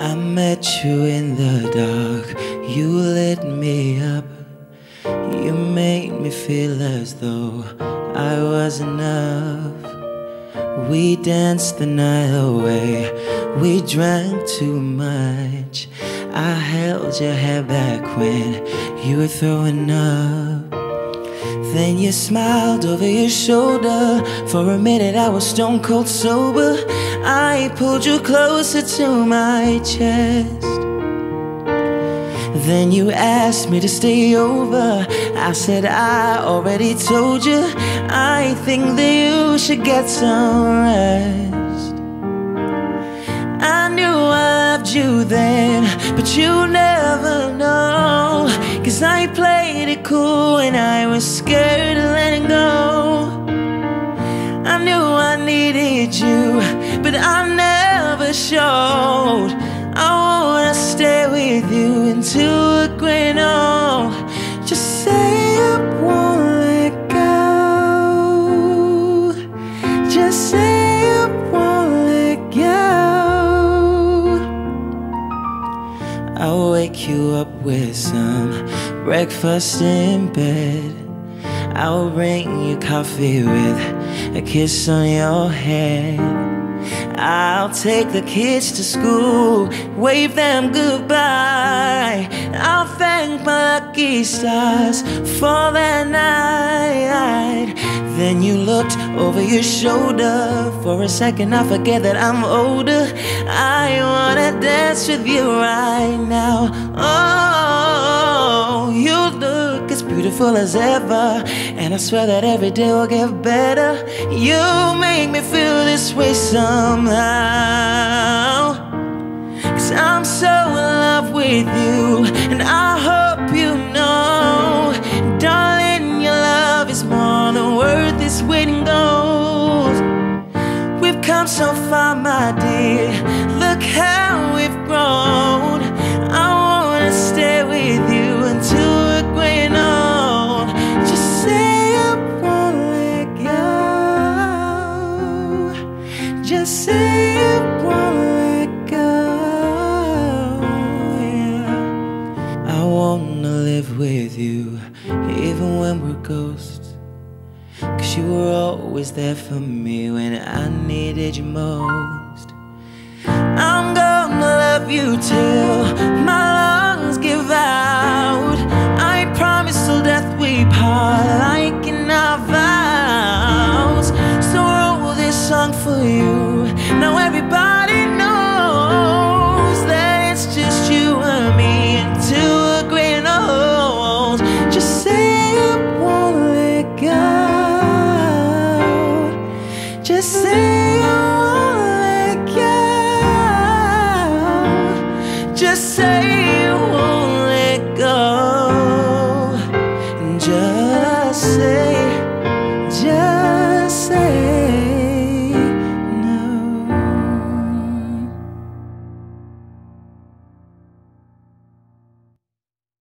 I met you in the dark, you lit me up. You made me feel as though I was enough. We danced the night away, we drank too much. I held your hair back when you were throwing up. Then you smiled over your shoulder. For a minute, I was stone cold sober. I pulled you closer to my chest. Then you asked me to stay over. I said, I already told you. I think that you should get some rest. I knew I loved you then, but you never know. Cause I played it cool and I was scared of letting go. I knew I needed you, but I never showed. I wanna stay with you until wake you up with some breakfast in bed. I'll bring you coffee with a kiss on your head. I'll take the kids to school, wave them goodbye. I'll thank my lucky stars for that night. Then you looked over your shoulder. For a second, I forget that I'm older. I wanna dance with you right now. Oh, you look as beautiful as ever. And I swear that every day will get better. You make me feel this way somehow. Cause I'm so in love with you. So far, my dear. Look how Cause you were always there for me when I needed you most. I'm gonna love you till Say